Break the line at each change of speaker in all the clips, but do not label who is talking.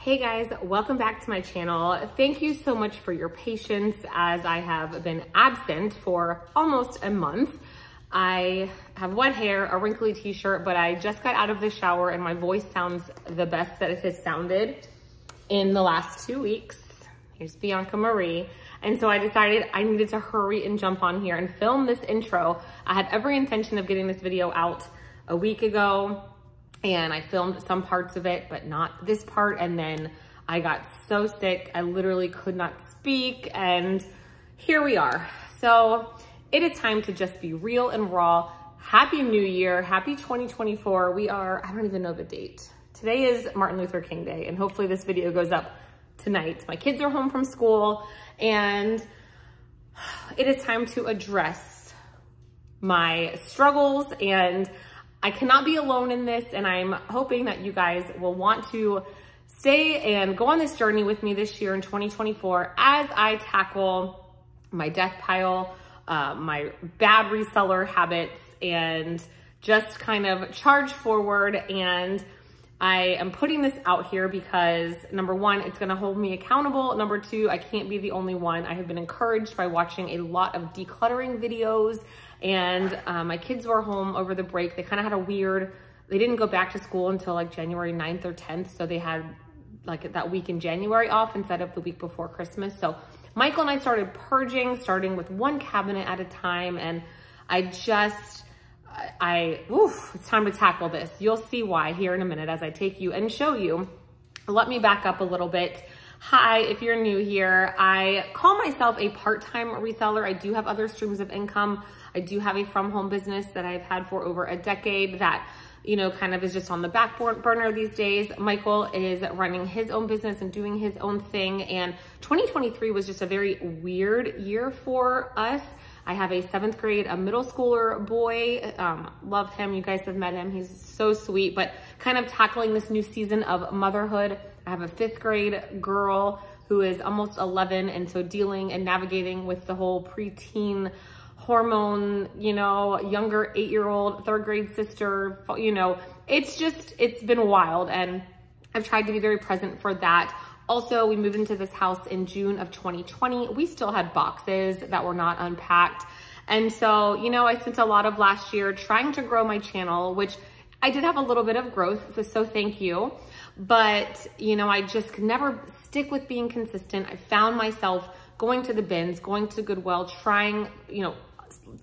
Hey guys, welcome back to my channel. Thank you so much for your patience as I have been absent for almost a month. I have wet hair, a wrinkly t-shirt, but I just got out of the shower and my voice sounds the best that it has sounded in the last two weeks. Here's Bianca Marie. And so I decided I needed to hurry and jump on here and film this intro. I had every intention of getting this video out a week ago and I filmed some parts of it, but not this part. And then I got so sick, I literally could not speak and here we are. So it is time to just be real and raw. Happy New Year, happy 2024. We are, I don't even know the date. Today is Martin Luther King Day and hopefully this video goes up tonight. My kids are home from school and it is time to address my struggles and I cannot be alone in this and I'm hoping that you guys will want to stay and go on this journey with me this year in 2024 as I tackle my death pile, uh, my bad reseller habits and just kind of charge forward and I am putting this out here because number one, it's gonna hold me accountable. Number two, I can't be the only one. I have been encouraged by watching a lot of decluttering videos and um, my kids were home over the break. They kind of had a weird, they didn't go back to school until like January 9th or 10th. So they had like that week in January off instead of the week before Christmas. So Michael and I started purging, starting with one cabinet at a time. And I just, I, oof, it's time to tackle this. You'll see why here in a minute as I take you and show you. Let me back up a little bit. Hi, if you're new here, I call myself a part-time reseller. I do have other streams of income. I do have a from home business that I've had for over a decade that you know, kind of is just on the back burner these days. Michael is running his own business and doing his own thing. And 2023 was just a very weird year for us. I have a seventh grade, a middle schooler boy. Um, love him. You guys have met him. He's so sweet, but kind of tackling this new season of motherhood. I have a fifth grade girl who is almost 11. And so dealing and navigating with the whole preteen hormone, you know, younger eight-year-old, third grade sister, you know, it's just, it's been wild. And I've tried to be very present for that. Also, we moved into this house in June of 2020. We still had boxes that were not unpacked. And so, you know, I spent a lot of last year trying to grow my channel, which I did have a little bit of growth, so thank you. But, you know, I just could never stick with being consistent. I found myself going to the bins, going to Goodwill, trying, you know,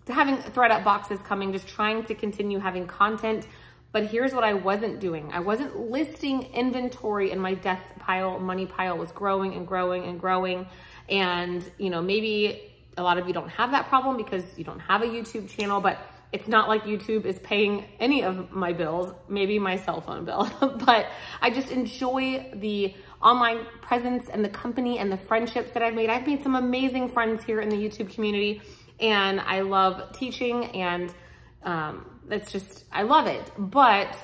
having ThredUp boxes coming, just trying to continue having content but here's what I wasn't doing. I wasn't listing inventory and my death pile, money pile was growing and growing and growing. And, you know, maybe a lot of you don't have that problem because you don't have a YouTube channel, but it's not like YouTube is paying any of my bills, maybe my cell phone bill, but I just enjoy the online presence and the company and the friendships that I've made. I've made some amazing friends here in the YouTube community and I love teaching and um, it's just, I love it. But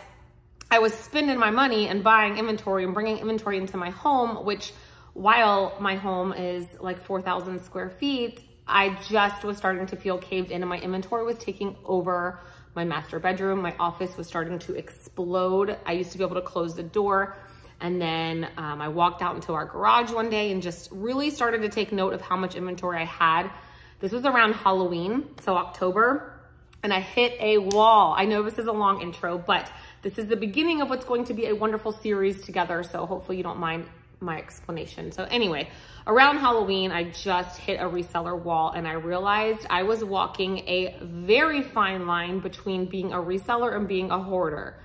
I was spending my money and buying inventory and bringing inventory into my home, which while my home is like 4,000 square feet, I just was starting to feel caved in and my inventory was taking over my master bedroom. My office was starting to explode. I used to be able to close the door. And then um, I walked out into our garage one day and just really started to take note of how much inventory I had. This was around Halloween, so October and I hit a wall. I know this is a long intro, but this is the beginning of what's going to be a wonderful series together. So hopefully you don't mind my explanation. So anyway, around Halloween, I just hit a reseller wall and I realized I was walking a very fine line between being a reseller and being a hoarder.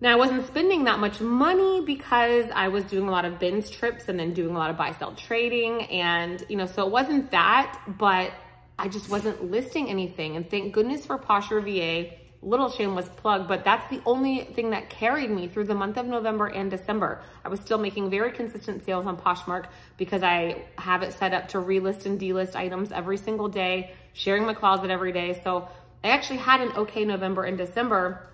Now I wasn't spending that much money because I was doing a lot of bins trips and then doing a lot of buy sell trading. And, you know, so it wasn't that, but I just wasn't listing anything. And thank goodness for PosherVA, little shameless plug, but that's the only thing that carried me through the month of November and December. I was still making very consistent sales on Poshmark because I have it set up to relist and delist items every single day, sharing my closet every day. So I actually had an okay November and December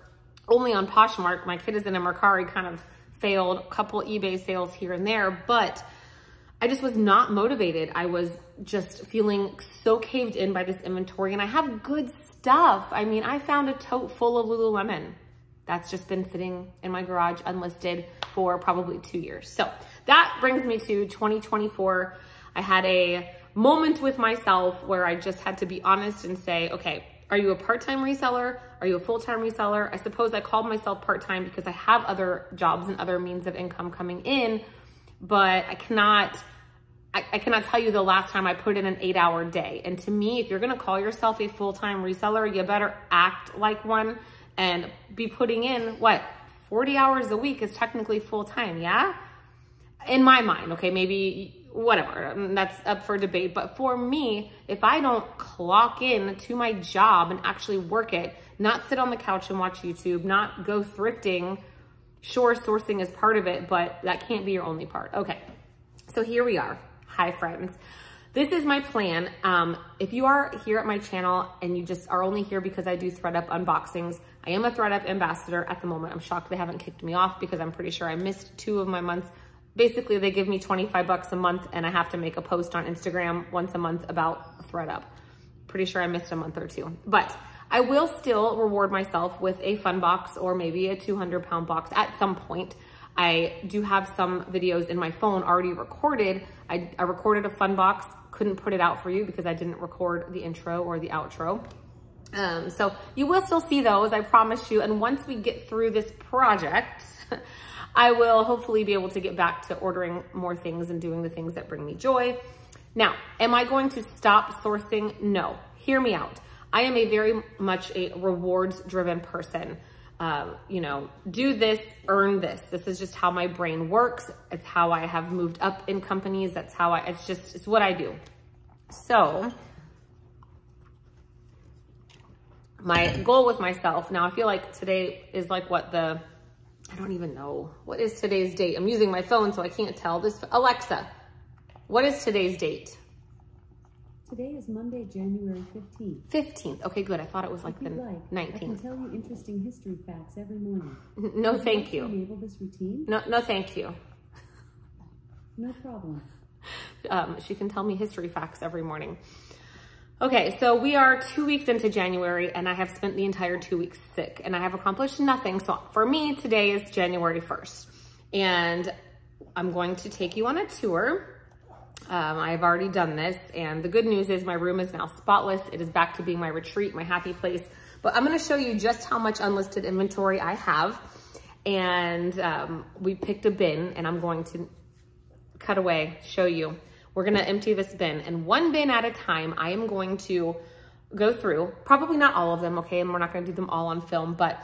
only on Poshmark. My Kidizen and Mercari kind of failed, a couple eBay sales here and there, but I just was not motivated. I was just feeling so caved in by this inventory and I have good stuff. I mean, I found a tote full of Lululemon. That's just been sitting in my garage unlisted for probably two years. So that brings me to 2024. I had a moment with myself where I just had to be honest and say, okay, are you a part-time reseller? Are you a full-time reseller? I suppose I called myself part-time because I have other jobs and other means of income coming in, but I cannot I, I cannot tell you the last time I put in an eight hour day. And to me, if you're gonna call yourself a full-time reseller, you better act like one and be putting in what 40 hours a week is technically full-time, yeah? In my mind, okay, maybe whatever, um, that's up for debate. But for me, if I don't clock in to my job and actually work it, not sit on the couch and watch YouTube, not go thrifting, sure, sourcing is part of it, but that can't be your only part. Okay, so here we are. Hi, friends. This is my plan. Um, if you are here at my channel and you just are only here because I do ThredUp unboxings, I am a ThredUp ambassador at the moment. I'm shocked they haven't kicked me off because I'm pretty sure I missed two of my months basically they give me 25 bucks a month and I have to make a post on Instagram once a month about ThredUp. Pretty sure I missed a month or two, but I will still reward myself with a fun box or maybe a 200 pound box at some point. I do have some videos in my phone already recorded. I, I recorded a fun box, couldn't put it out for you because I didn't record the intro or the outro. Um, so you will still see those, I promise you. And once we get through this project, I will hopefully be able to get back to ordering more things and doing the things that bring me joy. Now, am I going to stop sourcing? No, hear me out. I am a very much a rewards driven person. Um, you know, do this, earn this. This is just how my brain works. It's how I have moved up in companies. That's how I, it's just, it's what I do. So my goal with myself, now I feel like today is like what the I don't even know. What is today's date? I'm using my phone, so I can't tell. This Alexa, what is today's date?
Today is Monday, January 15th.
15th. Okay, good. I thought it was like the like, 19th. I
can tell you interesting history facts every morning.
No, Would thank you.
enable this routine?
No, no, thank you.
No problem.
Um, she can tell me history facts every morning. Okay, so we are two weeks into January and I have spent the entire two weeks sick and I have accomplished nothing. So for me, today is January 1st and I'm going to take you on a tour. Um, I've already done this and the good news is my room is now spotless. It is back to being my retreat, my happy place. But I'm gonna show you just how much unlisted inventory I have. And um, we picked a bin and I'm going to cut away, show you. We're gonna empty this bin and one bin at a time, I am going to go through, probably not all of them, okay? And we're not gonna do them all on film, but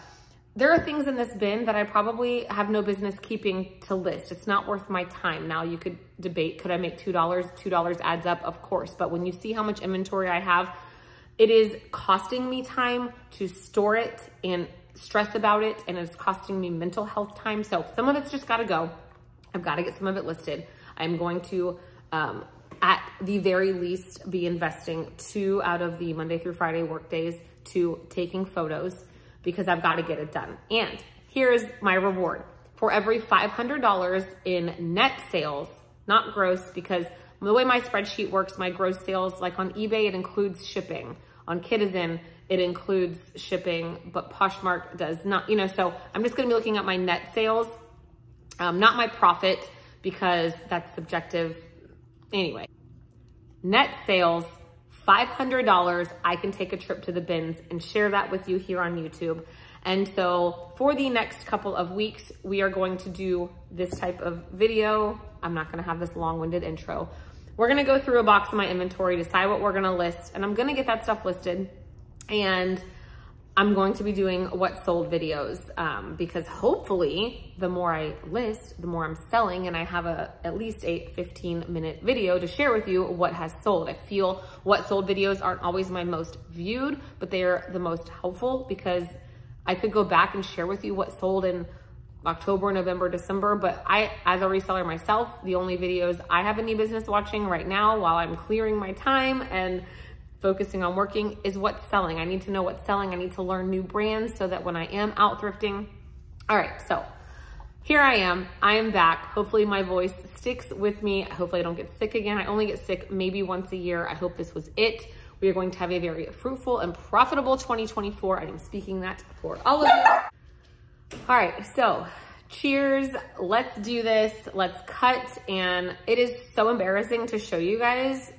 there are things in this bin that I probably have no business keeping to list. It's not worth my time. Now you could debate, could I make $2? $2 adds up, of course. But when you see how much inventory I have, it is costing me time to store it and stress about it. And it's costing me mental health time. So some of it's just gotta go. I've gotta get some of it listed. I'm going to um, at the very least be investing two out of the Monday through Friday work days to taking photos because I've got to get it done. And here's my reward. For every $500 in net sales, not gross, because the way my spreadsheet works, my gross sales, like on eBay, it includes shipping. On Kidizen, it includes shipping, but Poshmark does not, you know, so I'm just gonna be looking at my net sales, um, not my profit, because that's subjective Anyway, net sales, $500, I can take a trip to the bins and share that with you here on YouTube. And so for the next couple of weeks, we are going to do this type of video. I'm not gonna have this long-winded intro. We're gonna go through a box of my inventory, decide what we're gonna list, and I'm gonna get that stuff listed. And I'm going to be doing what sold videos um, because hopefully the more I list, the more I'm selling and I have a at least a 15 minute video to share with you what has sold. I feel what sold videos aren't always my most viewed, but they are the most helpful because I could go back and share with you what sold in October, November, December, but I, as a reseller myself, the only videos I have any business watching right now while I'm clearing my time and focusing on working is what's selling. I need to know what's selling. I need to learn new brands so that when I am out thrifting. All right, so here I am. I am back. Hopefully my voice sticks with me. Hopefully I don't get sick again. I only get sick maybe once a year. I hope this was it. We are going to have a very fruitful and profitable 2024. I am speaking that for all of you. All right, so cheers. Let's do this. Let's cut. And it is so embarrassing to show you guys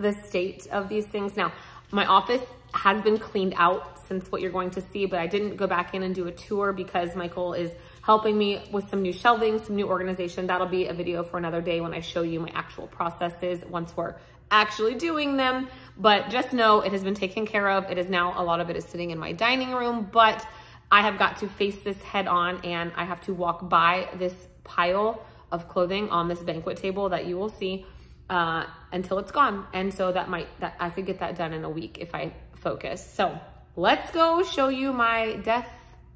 the state of these things. Now, my office has been cleaned out since what you're going to see, but I didn't go back in and do a tour because Michael is helping me with some new shelving, some new organization. That'll be a video for another day when I show you my actual processes once we're actually doing them. But just know it has been taken care of. It is now, a lot of it is sitting in my dining room, but I have got to face this head on and I have to walk by this pile of clothing on this banquet table that you will see uh, until it's gone. And so that might, that I could get that done in a week if I focus. So let's go show you my death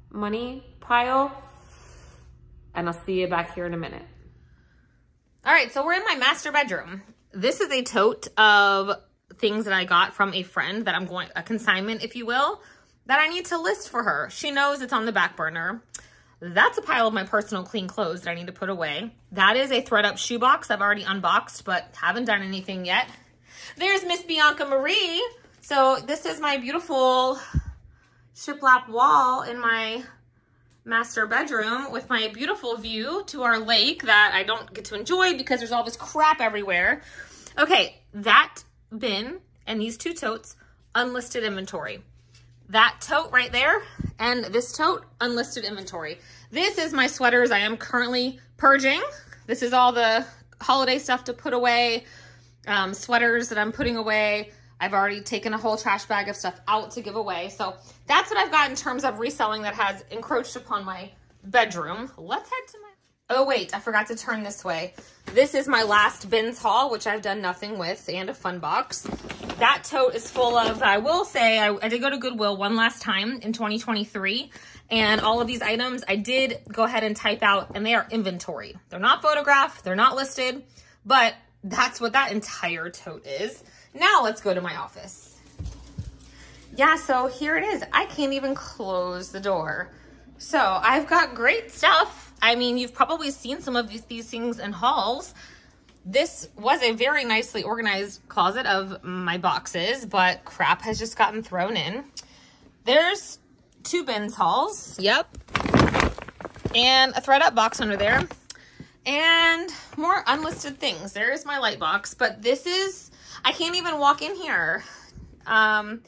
money pile and I'll see you back here in a minute. All right, so we're in my master bedroom. This is a tote of things that I got from a friend that I'm going, a consignment, if you will, that I need to list for her. She knows it's on the back burner. That's a pile of my personal clean clothes that I need to put away. That is a thredUP shoebox I've already unboxed, but haven't done anything yet. There's Miss Bianca Marie. So this is my beautiful shiplap wall in my master bedroom with my beautiful view to our lake that I don't get to enjoy because there's all this crap everywhere. Okay, that bin and these two totes, unlisted inventory. That tote right there and this tote, unlisted inventory. This is my sweaters I am currently purging. This is all the holiday stuff to put away, um, sweaters that I'm putting away. I've already taken a whole trash bag of stuff out to give away. So that's what I've got in terms of reselling that has encroached upon my bedroom. Let's head to my... Oh, wait, I forgot to turn this way. This is my last bins haul, which I've done nothing with, and a fun box. That tote is full of, I will say, I, I did go to Goodwill one last time in 2023. And all of these items, I did go ahead and type out, and they are inventory. They're not photographed, they're not listed, but that's what that entire tote is. Now let's go to my office. Yeah, so here it is. I can't even close the door. So I've got great stuff. I mean, you've probably seen some of these, these things in hauls. This was a very nicely organized closet of my boxes, but crap has just gotten thrown in. There's two bins hauls. Yep. And a thredUP box under there. And more unlisted things. There is my light box, but this is, I can't even walk in here. Um,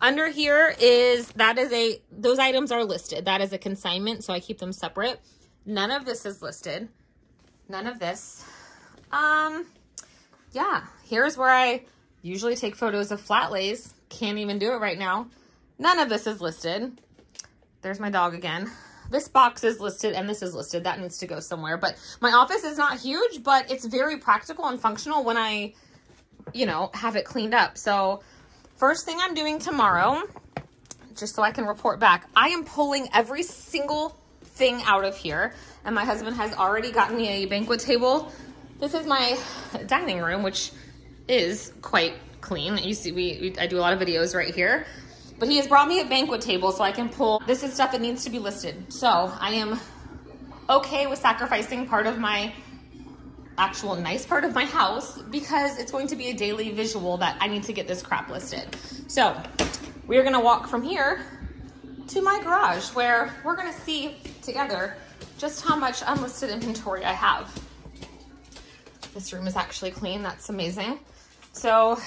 under here is, that is a, those items are listed. That is a consignment, so I keep them separate. None of this is listed. None of this. Um, yeah, here's where I usually take photos of flat lays. Can't even do it right now. None of this is listed. There's my dog again. This box is listed and this is listed. That needs to go somewhere. But my office is not huge, but it's very practical and functional when I, you know, have it cleaned up. So first thing I'm doing tomorrow, just so I can report back, I am pulling every single thing out of here. And my husband has already gotten me a banquet table. This is my dining room, which is quite clean. You see, we, we I do a lot of videos right here. But he has brought me a banquet table so I can pull, this is stuff that needs to be listed. So I am okay with sacrificing part of my actual nice part of my house because it's going to be a daily visual that I need to get this crap listed. So we're gonna walk from here to my garage where we're gonna see together just how much unlisted inventory I have. This room is actually clean, that's amazing. So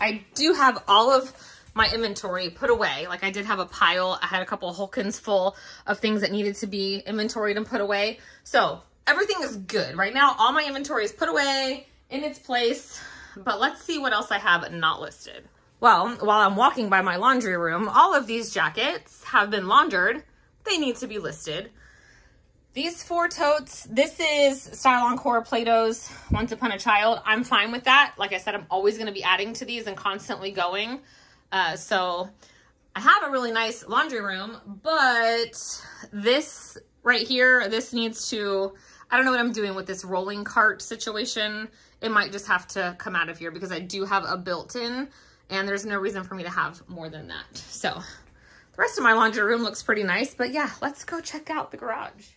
I do have all of my inventory put away. Like I did have a pile. I had a couple of Hulkins full of things that needed to be inventoried and put away. So everything is good. Right now, all my inventory is put away in its place, but let's see what else I have not listed. Well, while I'm walking by my laundry room, all of these jackets have been laundered. They need to be listed. These four totes, this is Style Encore Plato's Once Upon a Child. I'm fine with that. Like I said, I'm always going to be adding to these and constantly going. Uh, so I have a really nice laundry room, but this right here, this needs to, I don't know what I'm doing with this rolling cart situation. It might just have to come out of here because I do have a built-in and there's no reason for me to have more than that. So the rest of my laundry room looks pretty nice, but yeah, let's go check out the garage.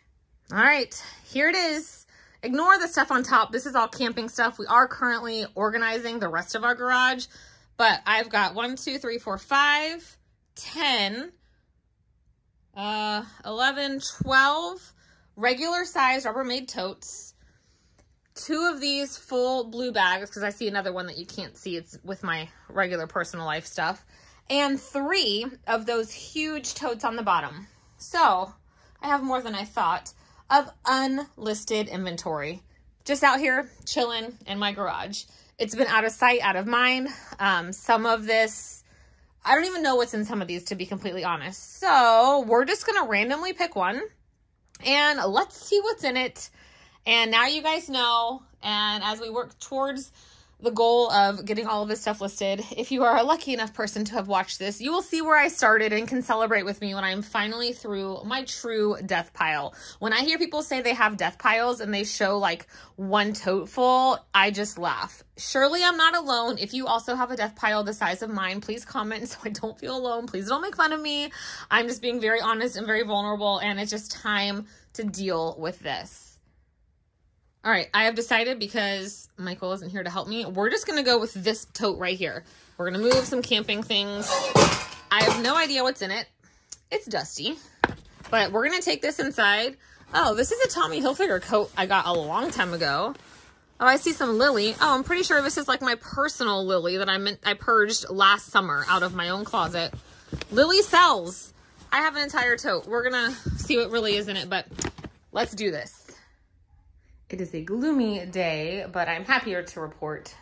All right, here it is. Ignore the stuff on top. This is all camping stuff. We are currently organizing the rest of our garage. But I've got one, two, three, four, five, ten, uh, 11, 12 regular size Rubbermaid totes. Two of these full blue bags, because I see another one that you can't see. It's with my regular personal life stuff. And three of those huge totes on the bottom. So, I have more than I thought of unlisted inventory. Just out here chilling in my garage. It's been out of sight, out of mind. Um, some of this, I don't even know what's in some of these to be completely honest. So we're just going to randomly pick one and let's see what's in it. And now you guys know. And as we work towards the goal of getting all of this stuff listed. If you are a lucky enough person to have watched this, you will see where I started and can celebrate with me when I'm finally through my true death pile. When I hear people say they have death piles and they show like one tote full, I just laugh. Surely I'm not alone. If you also have a death pile the size of mine, please comment so I don't feel alone. Please don't make fun of me. I'm just being very honest and very vulnerable and it's just time to deal with this. All right, I have decided because Michael isn't here to help me, we're just to go with this tote right here. We're to move some camping things. I have no idea what's in it. It's dusty, but we're to take this inside. Oh, this is a Tommy Hilfiger coat I got a long time ago. Oh, I see some Lilly. Oh, I'm pretty sure this is like my personal Lilly that I meant I purged last summer out of my own closet. Lilly sells. I have an entire tote. We're to see what really is in it, but let's do this. It is a gloomy day, but I'm happier to report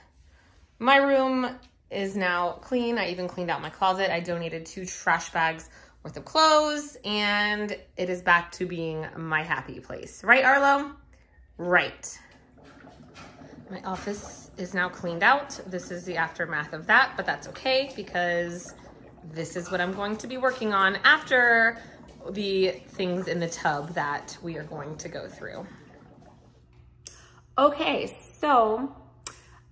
my room is now clean. I even cleaned out my closet. I donated two trash bags worth of clothes and it is back to being my happy place. Right, Arlo? Right. My office is now cleaned out. This is the aftermath of that, but that's okay because this is what I'm going to be working on after the things in the tub that we are going to go through. Okay, so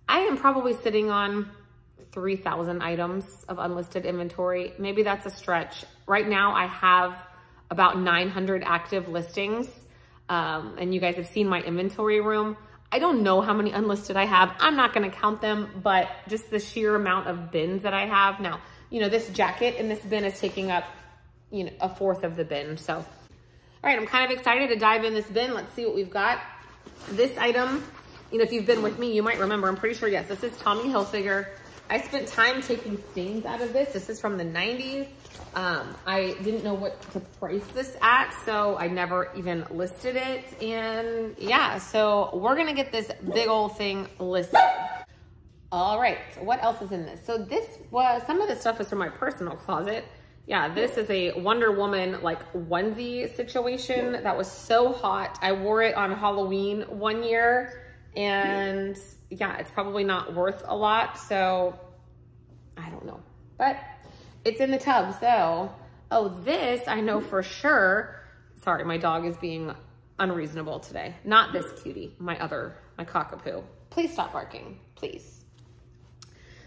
I am probably sitting on 3,000 items of unlisted inventory. Maybe that's a stretch. Right now I have about 900 active listings. Um, and you guys have seen my inventory room. I don't know how many unlisted I have. I'm not gonna count them, but just the sheer amount of bins that I have. Now, you know, this jacket in this bin is taking up, you know, a fourth of the bin. So, all right, I'm kind of excited to dive in this bin. Let's see what we've got. This item, you know, if you've been with me, you might remember, I'm pretty sure, yes, this is Tommy Hilfiger. I spent time taking stains out of this. This is from the 90s. Um, I didn't know what to price this at, so I never even listed it. And yeah, so we're gonna get this big old thing listed. All right, what else is in this? So this was, some of the stuff is from my personal closet. Yeah, this is a Wonder Woman like onesie situation that was so hot. I wore it on Halloween one year and yeah, it's probably not worth a lot. So I don't know, but it's in the tub. So, oh, this I know for sure. Sorry, my dog is being unreasonable today. Not this cutie, my other, my cockapoo. Please stop barking, please.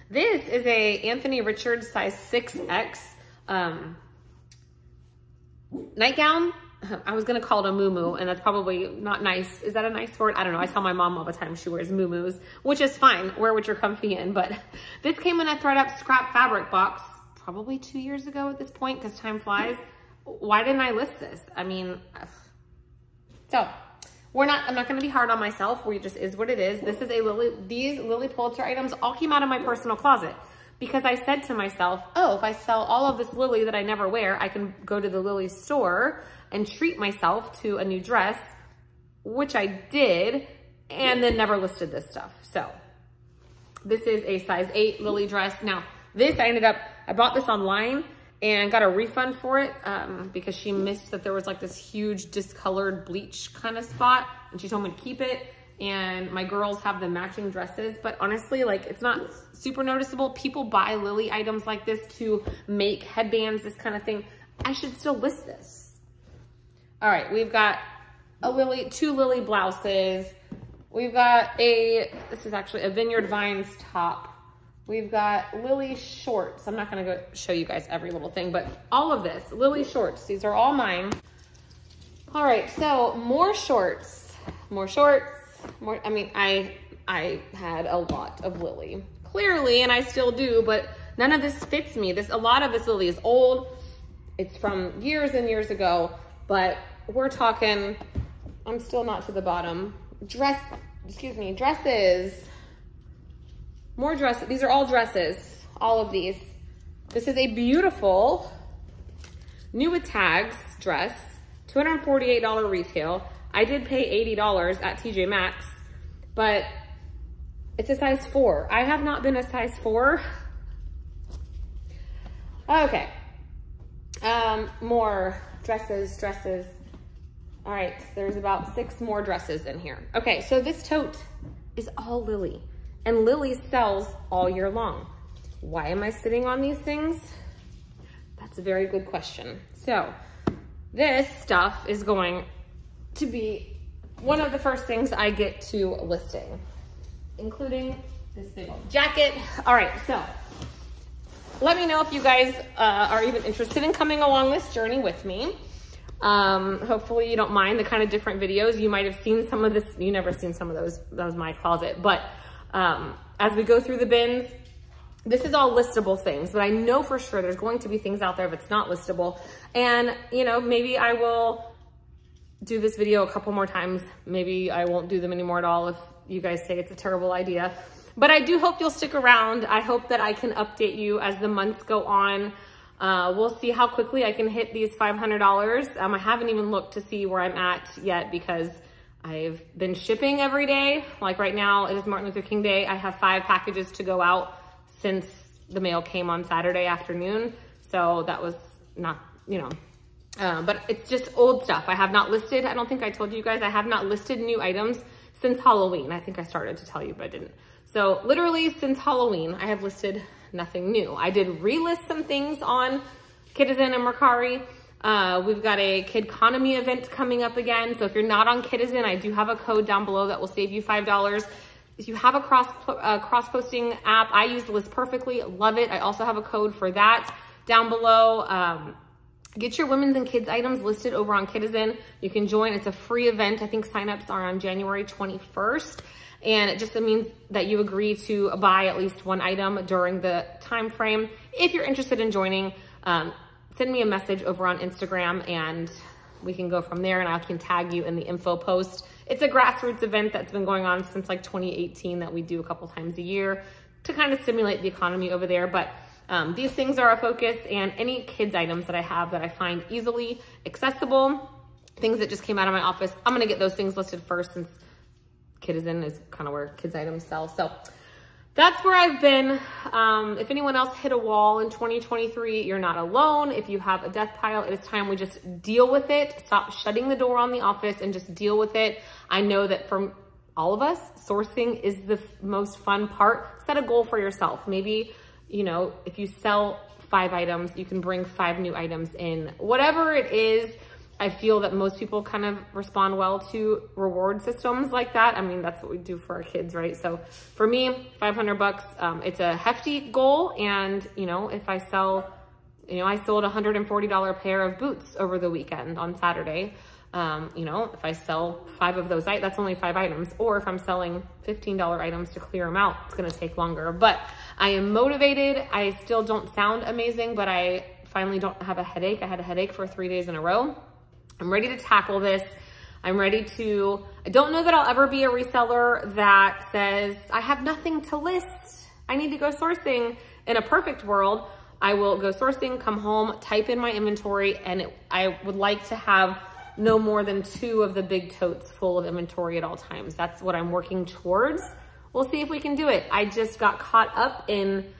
This is a Anthony Richards size 6X um, nightgown. I was gonna call it a moo and that's probably not nice. Is that a nice word? I don't know. I tell my mom all the time she wears moo which is fine. Wear what you're comfy in. But this came in a ThredUp scrap fabric box probably two years ago at this point because time flies. Why didn't I list this? I mean, so we're not, I'm not going to be hard on myself. We just is what it is. This is a Lilly, these Lilly Pulitzer items all came out of my personal closet because I said to myself, oh, if I sell all of this Lilly that I never wear, I can go to the Lilly store and treat myself to a new dress, which I did, and then never listed this stuff. So this is a size eight Lilly dress. Now this, I ended up, I bought this online and got a refund for it um, because she missed that there was like this huge discolored bleach kind of spot and she told me to keep it and my girls have the matching dresses, but honestly, like it's not super noticeable. People buy Lilly items like this to make headbands, this kind of thing. I should still list this. All right, we've got a Lilly, two Lilly blouses. We've got a, this is actually a Vineyard Vines top. We've got Lilly shorts. I'm not gonna go show you guys every little thing, but all of this, Lilly shorts. These are all mine. All right, so more shorts, more shorts more, I mean, I, I had a lot of Lilly clearly, and I still do, but none of this fits me. This, a lot of this Lilly is old. It's from years and years ago, but we're talking, I'm still not to the bottom. Dress, excuse me, dresses. More dresses. These are all dresses, all of these. This is a beautiful new with tags dress, $248 retail. I did pay $80 at TJ Maxx, but it's a size four. I have not been a size four. Okay. Um, more dresses, dresses. All right, there's about six more dresses in here. Okay, so this tote is all Lilly, and Lilly sells all year long. Why am I sitting on these things? That's a very good question. So this stuff is going to be one of the first things I get to listing, including this big jacket. All right, so let me know if you guys uh, are even interested in coming along this journey with me. Um, hopefully you don't mind the kind of different videos. You might have seen some of this. You never seen some of those. That was my closet. But um, as we go through the bins, this is all listable things, but I know for sure there's going to be things out there if it's not listable. And, you know, maybe I will do this video a couple more times. Maybe I won't do them anymore at all if you guys say it's a terrible idea. But I do hope you'll stick around. I hope that I can update you as the months go on. Uh, we'll see how quickly I can hit these $500. Um, I haven't even looked to see where I'm at yet because I've been shipping every day. Like right now, it is Martin Luther King Day. I have five packages to go out since the mail came on Saturday afternoon. So that was not, you know, uh, but it's just old stuff. I have not listed, I don't think I told you guys, I have not listed new items since Halloween. I think I started to tell you, but I didn't. So literally since Halloween, I have listed nothing new. I did relist some things on Kidizen and Mercari. Uh, we've got a Kidconomy event coming up again. So if you're not on Kidizen, I do have a code down below that will save you $5. If you have a cross uh, cross posting app, I use List Perfectly, love it. I also have a code for that down below. Um, get your women's and kids items listed over on Kidizen. You can join. It's a free event. I think signups are on January 21st. And it just means that you agree to buy at least one item during the time frame. If you're interested in joining, um, send me a message over on Instagram and we can go from there and I can tag you in the info post. It's a grassroots event that's been going on since like 2018 that we do a couple times a year to kind of stimulate the economy over there. But um, these things are a focus and any kids items that I have that I find easily accessible, things that just came out of my office, I'm gonna get those things listed first since Kidizen is kind of where kids items sell. So that's where I've been. Um, if anyone else hit a wall in 2023, you're not alone. If you have a death pile, it is time we just deal with it. Stop shutting the door on the office and just deal with it. I know that from all of us, sourcing is the most fun part. Set a goal for yourself. Maybe, you know, if you sell five items, you can bring five new items in. Whatever it is, I feel that most people kind of respond well to reward systems like that. I mean, that's what we do for our kids, right? So for me, 500 bucks, um, it's a hefty goal. And, you know, if I sell, you know, I sold a $140 pair of boots over the weekend on Saturday. Um, you know, if I sell five of those, that's only five items. Or if I'm selling $15 items to clear them out, it's going to take longer. But I am motivated. I still don't sound amazing, but I finally don't have a headache. I had a headache for three days in a row. I'm ready to tackle this. I'm ready to, I don't know that I'll ever be a reseller that says, I have nothing to list. I need to go sourcing. In a perfect world, I will go sourcing, come home, type in my inventory, and it, I would like to have no more than two of the big totes full of inventory at all times. That's what I'm working towards. We'll see if we can do it. I just got caught up in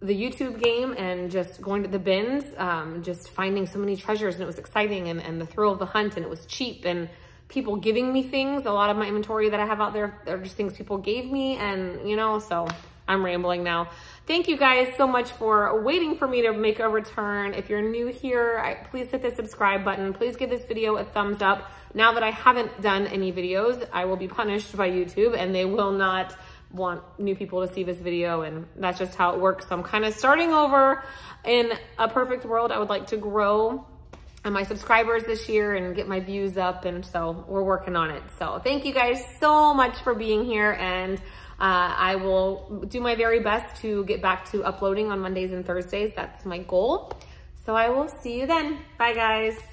the YouTube game and just going to the bins, um, just finding so many treasures and it was exciting and, and the thrill of the hunt and it was cheap and people giving me things. A lot of my inventory that I have out there are just things people gave me and you know, so I'm rambling now. Thank you guys so much for waiting for me to make a return. If you're new here, I, please hit the subscribe button. Please give this video a thumbs up. Now that I haven't done any videos, I will be punished by YouTube and they will not want new people to see this video and that's just how it works. So I'm kind of starting over in a perfect world. I would like to grow my subscribers this year and get my views up and so we're working on it. So thank you guys so much for being here and uh, I will do my very best to get back to uploading on Mondays and Thursdays. That's my goal. So I will see you then. Bye guys.